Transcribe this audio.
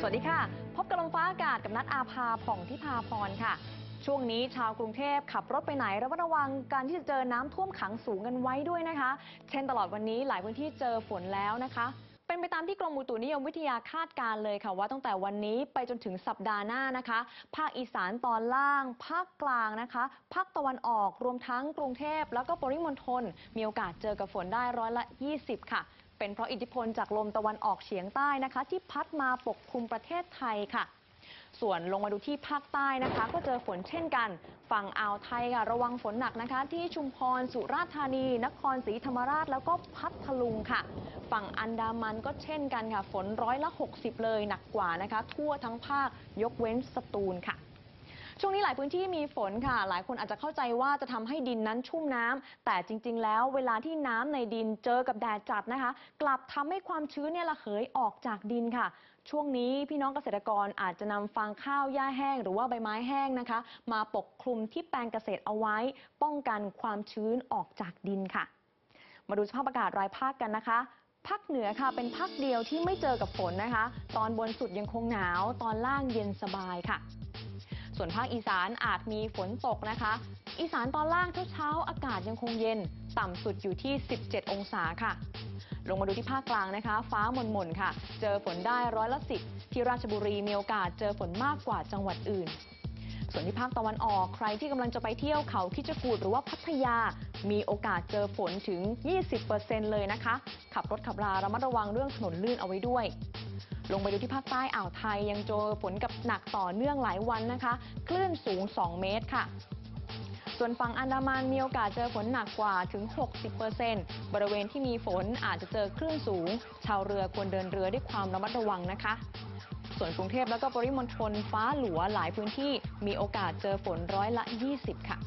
สวัสดีค่ะ พบกับลมฟ้าอากาศกับนัดอาภาผ่องที่พาพรค่ะ ช่วงนี้ชาวกรุงเทพขับรถไปไหนระมัดระวังการที่จะเจอน้ำท่วมขังสูงกันไว้ด้วยนะคะ เช่นตลอดวันนี้หลายพื้นที่เจอฝนแล้วนะคะ เป็นไปตามที่กรมอุตุนิยมวิทยาคาดการเลยค่ะ ว่าตั้งแต่วันนี้ไปจนถึงสัปดาห์หน้านะคะ ภาคอีสานตอนล่าง ภาคกลางนะคะภาคตะวันออกรวมทั้งกรุงเทพแล้วก็ปริมณฑลมีโอกาสเจอกับฝนได้ร้อยละ 20 ค่ะ เป็นเพราะอิทธิพลจากลมตะวันออกเฉียงใต้นะคะ ที่พัดมาปกคลุมประเทศไทยค่ะ ส่วนลงมาดูที่ภาคใต้นะคะ ก็เจอฝนเช่นกัน ฝั่งอ่าวไทยค่ะระวังฝนหนักนะคะ ที่ชุมพรสุราษฎร์ธานี นครศรีธรรมราชแล้วก็พัทลุงค่ะ ฝั่งอันดามันก็เช่นกันค่ะ ฝนร้อยละ 60 เลยหนักกว่านะคะ ทั่วทั้งภาคยกเว้นสตูลค่ะ ช่วงนี้หลายพื้นที่มีฝนค่ะ หลายคนอาจจะเข้าใจว่าจะทำให้ดินนั้นชุ่มน้ำแต่จริง ๆ แล้วเวลาที่น้ำในดินเจอกับแดดจัดนะคะ กลับทำให้ความชื้นเนี่ยระเหยออกจากดินค่ะ ช่วงนี้พี่น้องเกษตรกรอาจจะนำฟางข้าวหญ้าแห้ง หรือว่าใบไม้แห้งนะคะ มาปกคลุมที่แปลงเกษตรเอาไว้ ป้องกันความชื้นออกจากดินค่ะ มาดูสภาพอากาศรายภาคกันนะคะภาคเหนือค่ะเป็นภาคเดียวที่ไม่เจอกับฝนนะคะ ตอนบนสุดยังคงหนาว ตอนล่างเย็นสบายค่ะ ส่วนภาคอีสานอาจมีฝนตกนะคะ อีสานตอนล่างเช้าๆอากาศยังคงเย็น ต่ำสุดอยู่ที่ 17 องศาค่ะ ลงมาดูที่ภาคกลางนะคะ ฟ้าหม่นๆค่ะ เจอฝนได้ร้อยละสิบที่ราชบุรีมีโอกาสเจอฝนมากกว่าจังหวัดอื่น ส่วนที่ภาคตะวันออกใครที่กำลังจะไปเที่ยวเขาคิจกูดหรือว่าพัทยา มีโอกาสเจอฝนถึง 20%เลยนะคะ ขับรถขับราระมัดระวังเรื่องถนนลื่นเอาไว้ด้วย ลงไปดูที่ภาคใต้อ่าวไทยยังเจอฝนกับหนักต่อเนื่องหลายวันนะคะ คลื่นสูง 2 เมตรค่ะ ส่วนฝั่งอันดามันมีโอกาสเจอฝนหนักกว่าถึง 60%บริเวณที่มีฝนอาจจะเจอคลื่นสูง ชาวเรือควรเดินเรือด้วยความระมัดระวังนะคะส่วนกรุงเทพแล้วก็ปริมณฑลฟ้าหลัวหลายพื้นที่มีโอกาสเจอฝนร้อยละ 20 ค่ะ